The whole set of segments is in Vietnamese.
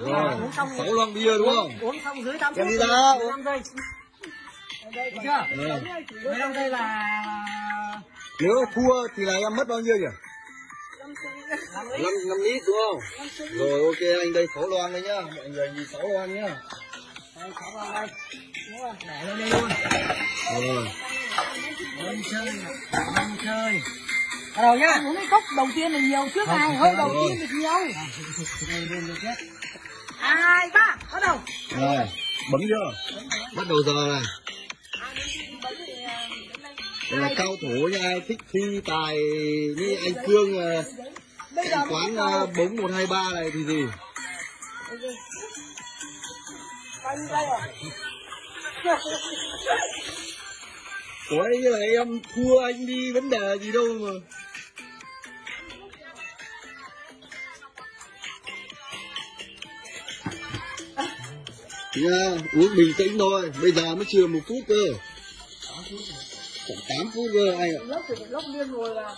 Rồi, uống xong sáu lon bia đúng không? uống xong dưới 8 phút Em đi ra. 15 giây Được chưa Rồi. 15 giây là Nếu thua thì là em mất bao nhiêu nhỉ? 5, 5 lít đúng không? Rồi ok anh đây 6 lon đây nhá. Mọi người nhìn 6 lon nhá. đây sáu vào đây để lên đây luôn Rồi. lên chơi lên chơi bắt đầu nhá uống cái cốc đầu tiên là nhiều trước này hơi đầu rồi. tiên được nhiều hai ba bắt đầu Rồi, bấm chưa? Bắt đầu giờ này. Đây là cao thủ nha, ai thích thi tài như anh Cương giờ quán ờ, bóng 123 này thì gì? Ủa như là em thua anh đi vấn đề gì đâu mà. Nha, uống bình tĩnh thôi, bây giờ mới chưa một phút cơ. Khoảng 8 phút cơ anh ạ. thì rồi là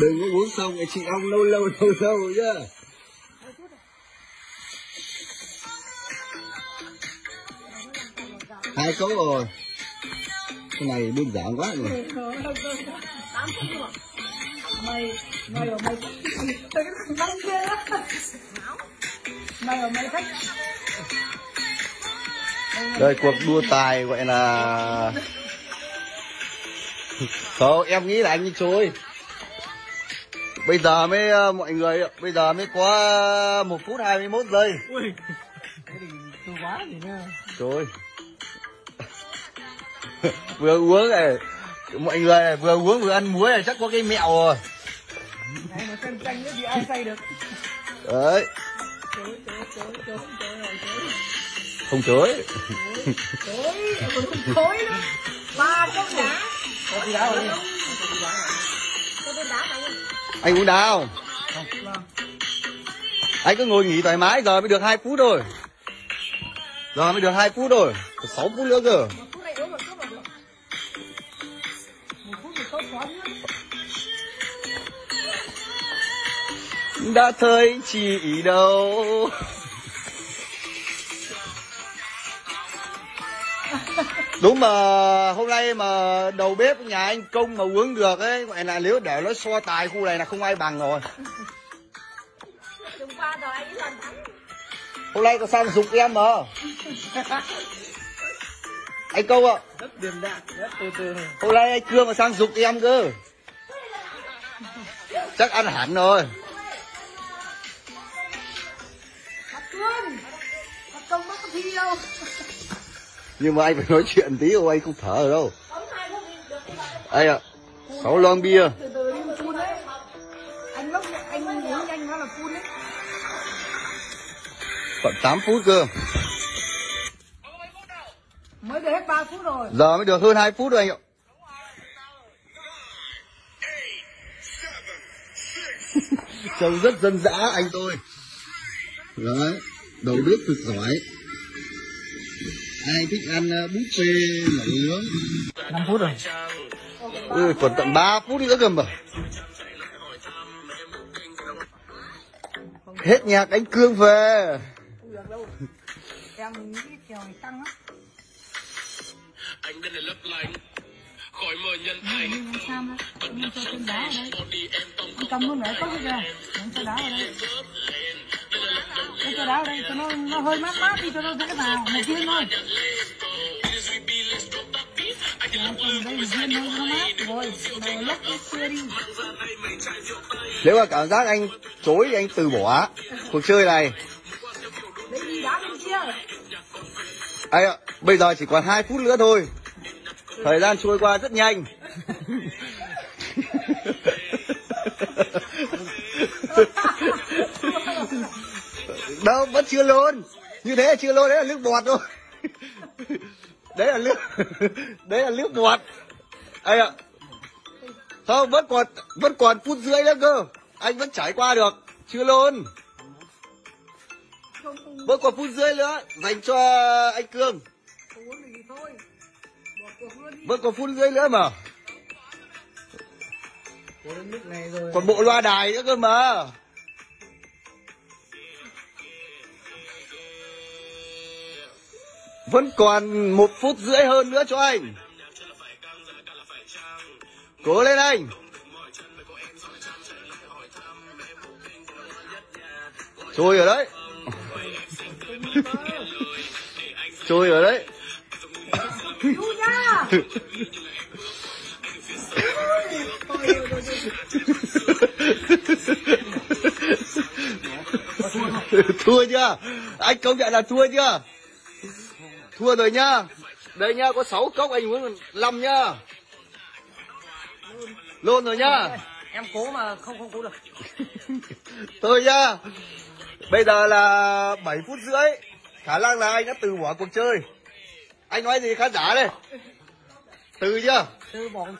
Đừng có uống xong chị ông lâu lâu lâu lâu nhá. Hai cốc rồi. Cái này đơn giản quá rồi. mày mày ở mày cái băng kia đó mày ở mày khách Đây cuộc đua tài gọi là Không, em nghĩ là anh đi trôi Bây giờ mới ờ, mọi người Bây giờ mới có 1 phút 21 giây ui thế thì từ quá gì nữa Trời Vừa uống này Mọi người này, vừa uống vừa ăn muối này chắc có cái mẹo rồi. Này mà xem tranh nữa thì ai say được? Đấy. Chối chối chối chối chối rồi chối Không chối. Chối còn không chối nữa ba cốc đá. Có gì đá rồi đi có bên đá này. Anh uống đá không? vâng. Anh cứ ngồi nghỉ thoải mái giờ mới được 2 phút rồi Giờ mới được 2 phút rồi 6 phút nữa cơ đã thấy chỉ đâu. Đúng mà hôm nay mà đầu bếp nhà anh công mà uống được ấy gọi là nếu để nó so tài khu này là không ai bằng rồi. Hôm nay có sang dục em mà anh công ạ. Rất điềm đạm rất từ từ. Hôm nay anh cương mà sang dục em cơ. Chắc ăn hẳn rồi. Bắt cương bắt công bắt có thi đâu nhưng mà anh phải nói chuyện tí không anh không thở ở đâu. Phút đây ạ sáu lon bia. Từ từ đi phun rồi. Giờ mới được hơn 2 phút rồi anh ạ. Trông rất dân dã anh tôi. Đấy đầu bếp cực giỏi ai thích ăn uh, buffet lẩu nướng? Năm phút rồi. Ui, còn tận 3 phút nữa cơ mà. Hết nhạc anh cương về. Không được đâu. Em nghĩ này tăng á anh đây là lấp lánh khỏi mờ nhân thành. anh cho thêm đá ở đây. em tông cầm luôn để có kìa anh cho đá ở đây. Anh cho đá ở đây cho nó nó hơi mát mát đi cho nó dễ vào. Một viên thôi. nếu mà cảm giác anh chối thì anh từ bỏ. Cuộc chơi này. Bên anh ạ bây giờ chỉ còn 2 phút nữa thôi thời gian trôi qua rất nhanh. Đâu, vẫn chưa lôn. Như thế là chưa lôn, đấy là nước bọt thôi. Đấy là nước, đấy là nước bọt. Anh ạ. Không vẫn còn vẫn còn phút rưỡi nữa cơ. Anh vẫn trải qua được. Chưa lôn. Vẫn còn phút rưỡi nữa dành cho anh cương vẫn còn phút rưỡi nữa mà. Còn bộ loa đài nữa cơ mà. Vẫn còn một phút rưỡi hơn nữa cho anh. Cố lên anh. Trôi ở đấy. Trôi ở đấy Thua chưa? Anh công nhận là thua chưa? Thua rồi nhá. Đây nhá có 6 cốc anh muốn 5 nhá. Luôn rồi nhá. Em cố mà không không cố được. Thôi nhá. Bây giờ là 7 phút rưỡi. Khả năng là anh đã từ bỏ cuộc chơi anh nói gì khán giả đây? Từ chưa? Từ bọn